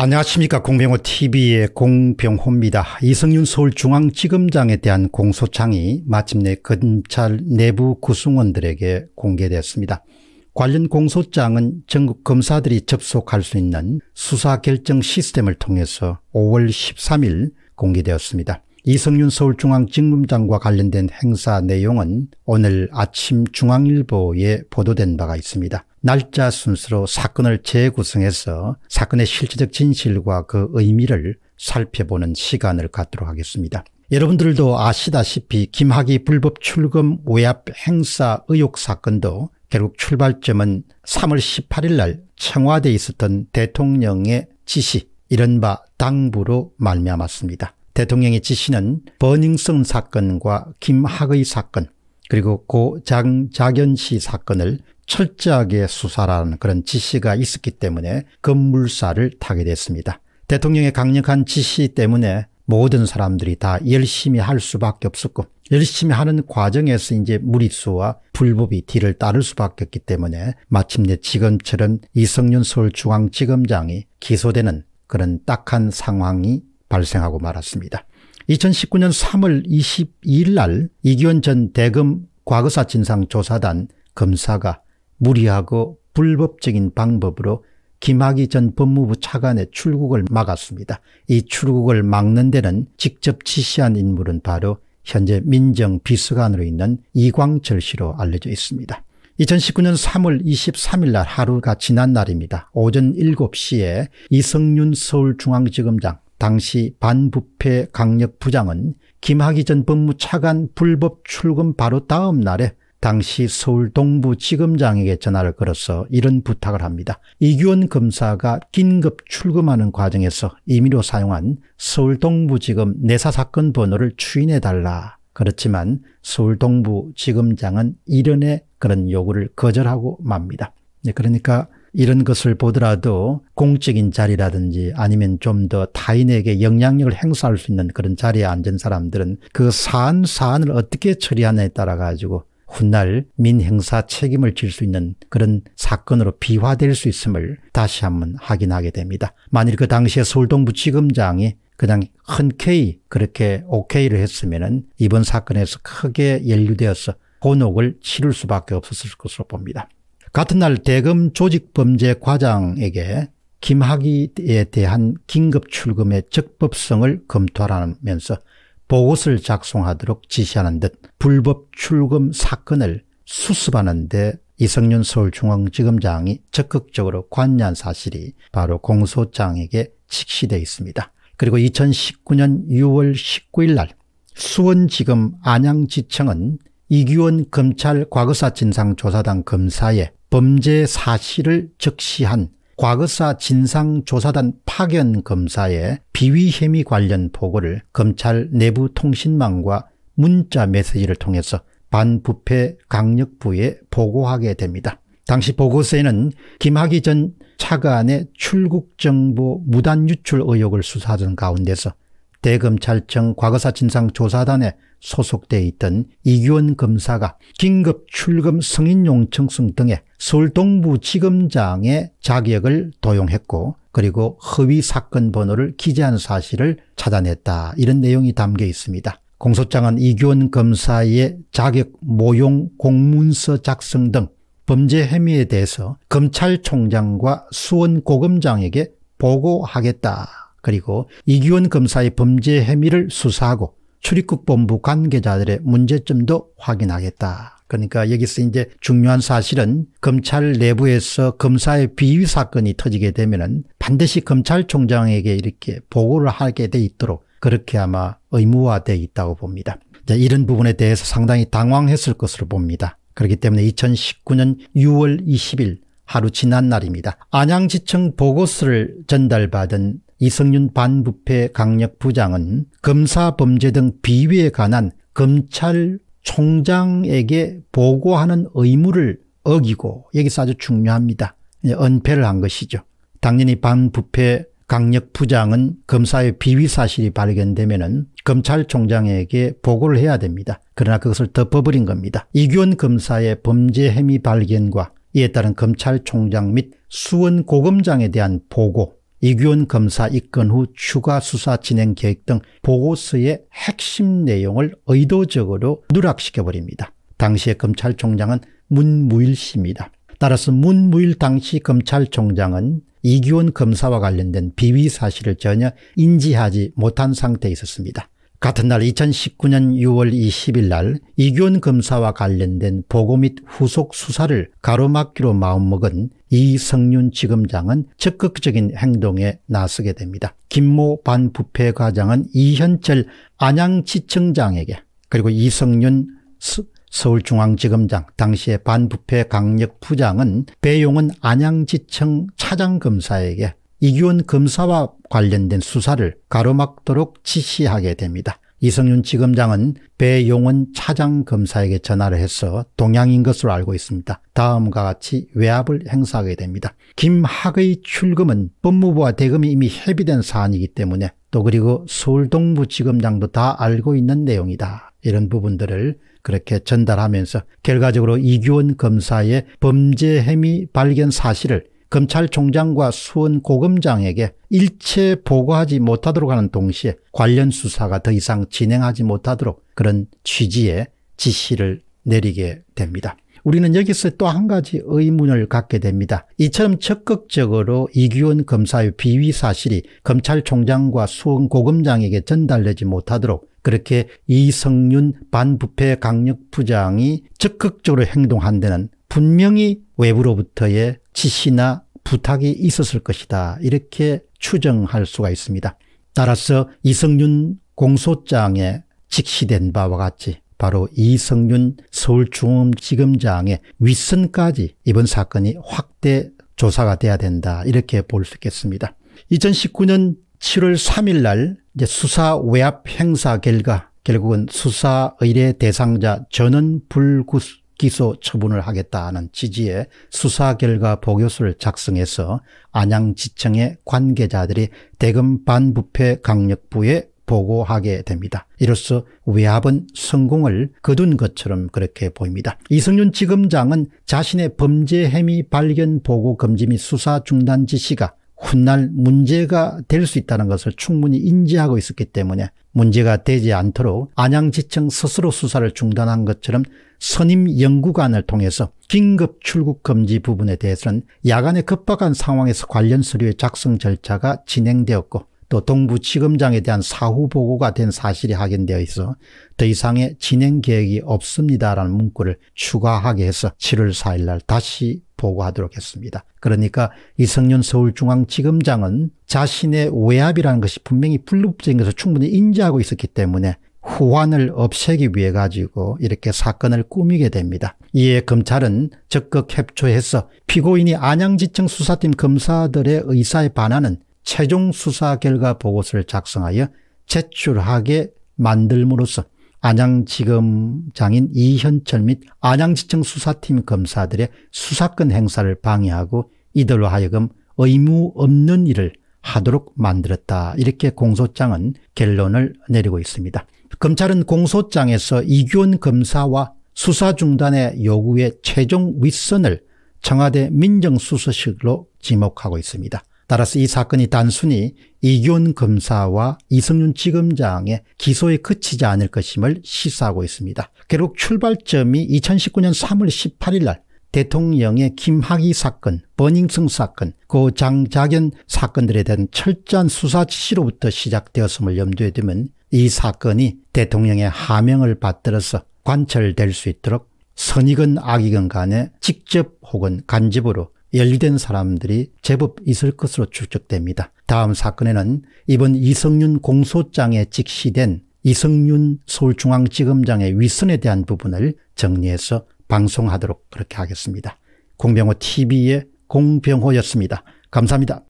안녕하십니까 공병호 tv의 공병호입니다. 이성윤 서울중앙지검장에 대한 공소장이 마침내 검찰 내부 구성원들에게 공개됐습니다. 관련 공소장은 전국 검사들이 접속할 수 있는 수사결정 시스템을 통해서 5월 13일 공개되었습니다. 이성윤 서울중앙지검장과 관련된 행사 내용은 오늘 아침 중앙일보에 보도된 바가 있습니다. 날짜 순서로 사건을 재구성해서 사건의 실체적 진실과 그 의미를 살펴보는 시간을 갖도록 하겠습니다. 여러분들도 아시다시피 김학의 불법 출금 외압 행사 의혹 사건도 결국 출발점은 3월 18일 날 청와대에 있었던 대통령의 지시 이른바 당부로 말미암았습니다. 대통령의 지시는 버닝썬 사건과 김학의 사건 그리고 고 장자견 씨 사건을 철저하게 수사라는 그런 지시가 있었기 때문에 급물살을 타게 됐습니다. 대통령의 강력한 지시 때문에 모든 사람들이 다 열심히 할 수밖에 없었고 열심히 하는 과정에서 이제 무리수와 불법이 뒤를 따를 수밖에 없기 때문에 마침내 지금처럼 이성윤 서울중앙지검장이 기소되는 그런 딱한 상황이 발생하고 말았습니다. 2019년 3월 22일 날 이기원 전 대검 과거사 진상조사단 검사가 무리하고 불법적인 방법으로 김학의 전 법무부 차관의 출국을 막았습니다. 이 출국을 막는 데는 직접 지시한 인물은 바로 현재 민정비서관으로 있는 이광철 씨로 알려져 있습니다. 2019년 3월 23일 날 하루가 지난 날입니다. 오전 7시에 이성윤 서울중앙지검장 당시 반부패 강력 부장은 김학의 전 법무차관 불법 출금 바로 다음 날에 당시 서울 동부지검장에게 전화를 걸어서 이런 부탁을 합니다. 이규원 검사가 긴급 출금하는 과정에서 임의로 사용한 서울 동부지검 내사사건 번호를 추인해달라. 그렇지만 서울 동부지검장은 이른의 그런 요구를 거절하고 맙니다. 네, 그러니까 이런 것을 보더라도 공적인 자리라든지 아니면 좀 더 타인에게 영향력을 행사할 수 있는 그런 자리에 앉은 사람들은 그 사안 사안을 어떻게 처리하느냐에 따라 가지고 훗날 민행사 책임을 질 수 있는 그런 사건으로 비화될 수 있음을 다시 한번 확인하게 됩니다. 만일 그 당시에 서울동부지검장이 그냥 흔쾌히 그렇게 오케이를 했으면 이번 사건에서 크게 연루되어서 곤혹을 치를 수밖에 없었을 것으로 봅니다. 같은 날 대검 조직범죄과장에게 김학의에 대한 긴급 출금의 적법성을 검토하라면서 보고서를 작성하도록 지시하는 듯 불법 출금 사건을 수습하는 데 이성윤 서울중앙지검장이 적극적으로 관여한 사실이 바로 공소장에게 직시되어 있습니다. 그리고 2019년 6월 19일 날 수원지검 안양지청은 이규원 검찰 과거사 진상조사단 검사의 범죄 사실을 적시한 과거사 진상조사단 파견 검사의 비위 혐의 관련 보고를 검찰 내부 통신망과 문자 메시지를 통해서 반부패 강력부에 보고하게 됩니다. 당시 보고서에는 김학의 전 차관의 출국정보 무단 유출 의혹을 수사하던 가운데서 대검찰청 과거사 진상조사단에 소속돼 있던 이규원 검사가 긴급 출금 승인 용청성 등의 서울 동부지검장의 자격을 도용했고 그리고 허위 사건 번호를 기재한 사실을 찾아냈다. 이런 내용이 담겨 있습니다. 공소장은 이규원 검사의 자격 모용 공문서 작성 등 범죄 혐의에 대해서 검찰총장과 수원고검장에게 보고하겠다. 그리고 이규원 검사의 범죄 혐의를 수사하고 출입국 본부 관계자들의 문제점도 확인하겠다. 그러니까 여기서 이제 중요한 사실은 검찰 내부에서 검사의 비위 사건이 터지게 되면은 반드시 검찰총장에게 이렇게 보고를 하게 돼 있도록 그렇게 아마 의무화되어 있다고 봅니다. 이런 부분에 대해서 상당히 당황했을 것으로 봅니다. 그렇기 때문에 2019년 6월 20일 하루 지난 날입니다. 안양지청 보고서를 전달받은 이성윤 반부패 강력부장은 검사 범죄 등 비위에 관한 검찰 총장에게 보고하는 의무를 어기고 여기서 아주 중요합니다. 은폐를 한 것이죠. 당연히 반부패 강력부장은 검사의 비위 사실이 발견되면 검찰총장에게 보고를 해야 됩니다. 그러나 그것을 덮어버린 겁니다. 이규원 검사의 범죄 혐의 발견과 이에 따른 검찰총장 및 수원 고검장에 대한 보고 이규원 검사 입건 후 추가 수사 진행 계획 등 보고서의 핵심 내용을 의도적으로 누락시켜버립니다. 당시의 검찰총장은 문무일 씨입니다. 따라서 문무일 당시 검찰총장은 이규원 검사와 관련된 비위 사실을 전혀 인지하지 못한 상태에 있었습니다. 같은 날 2019년 6월 20일 날 이규원 검사와 관련된 보고 및 후속 수사를 가로막기로 마음먹은 이성윤 지검장은 적극적인 행동에 나서게 됩니다. 김모 반부패 과장은 이현철 안양지청장에게 그리고 이성윤 서울중앙지검장 당시의 반부패 강력부장은 배용은 안양지청 차장검사에게 이규원 검사와 관련된 수사를 가로막도록 지시하게 됩니다. 이성윤 지검장은 배용원 차장검사에게 전화를 해서 동양인 것으로 알고 있습니다. 다음과 같이 외압을 행사하게 됩니다. 김학의 출금은 법무부와 대검이 이미 협의된 사안이기 때문에 또 그리고 서울동부지검장도 다 알고 있는 내용이다. 이런 부분들을 그렇게 전달하면서 결과적으로 이규원 검사의 범죄 혐의 발견 사실을 검찰총장과 수원 고검장에게 일체 보고하지 못하도록 하는 동시에 관련 수사가 더 이상 진행하지 못하도록 그런 취지의 지시를 내리게 됩니다. 우리는 여기서 또 한 가지 의문을 갖게 됩니다. 이처럼 적극적으로 이규원 검사의 비위 사실이 검찰총장과 수원 고검장에게 전달되지 못하도록 그렇게 이성윤 반부패 강력부장이 적극적으로 행동한 데는 분명히 외부로부터의 지시나 부탁이 있었을 것이다. 이렇게 추정할 수가 있습니다. 따라서 이성윤 공소장에 직시된 바와 같이 바로 이성윤 서울중앙지검장의 윗선까지 이번 사건이 확대 조사가 돼야 된다. 이렇게 볼 수 있겠습니다. 2019년 7월 3일 날 수사 외압 행사 결과 결국은 수사 의뢰 대상자 전원 불구 기소 처분을 하겠다는 취지의 수사 결과 보고서를 작성해서 안양지청의 관계자들이 대검 반부패 강력부에 보고하게 됩니다. 이로써 외압은 성공을 거둔 것처럼 그렇게 보입니다. 이성윤 지검장은 자신의 범죄 혐의 발견 보고 금지 및 수사 중단 지시가 훗날 문제가 될 수 있다는 것을 충분히 인지하고 있었기 때문에 문제가 되지 않도록 안양지청 스스로 수사를 중단한 것처럼 선임 연구관을 통해서 긴급 출국 금지 부분에 대해서는 야간에 급박한 상황에서 관련 서류의 작성 절차가 진행되었고 또 동부지검장에 대한 사후 보고가 된 사실이 확인되어 있어 더 이상의 진행 계획이 없습니다라는 문구를 추가하게 해서 7월 4일 날 다시 보고하도록 했습니다. 그러니까 이성윤 서울중앙지검장은 자신의 외압이라는 것이 분명히 불법적인 것을 충분히 인지하고 있었기 때문에 후환을 없애기 위해 가지고 이렇게 사건을 꾸미게 됩니다. 이에 검찰은 적극 협조해서 피고인이 안양지청 수사팀 검사들의 의사에 반하는 최종 수사 결과 보고서를 작성하여 제출하게 만들므로써 안양지검장인 이현철 및 안양지청 수사팀 검사들의 수사권 행사를 방해하고 이들로 하여금 의무 없는 일을 하도록 만들었다. 이렇게 공소장은 결론을 내리고 있습니다. 검찰은 공소장에서 이규원 검사와 수사 중단의 요구의 최종 윗선을 청와대 민정수석실로 지목하고 있습니다. 따라서 이 사건이 단순히 이규원 검사와 이성윤 지검장의 기소에 그치지 않을 것임을 시사하고 있습니다. 결국 출발점이 2019년 3월 18일 날 대통령의 김학의 사건, 버닝성 사건, 고 장자견 사건들에 대한 철저한 수사 지시로부터 시작되었음을 염두에 두면 이 사건이 대통령의 하명을 받들어서 관철될 수 있도록 선이건 악이건 간에 직접 혹은 간접으로 연루된 사람들이 제법 있을 것으로 추측됩니다. 다음 사건에는 이번 이성윤 공소장에 직시된 이성윤 서울중앙지검장의 위선에 대한 부분을 정리해서 방송하도록 그렇게 하겠습니다. 공병호 TV의 공병호였습니다. 감사합니다.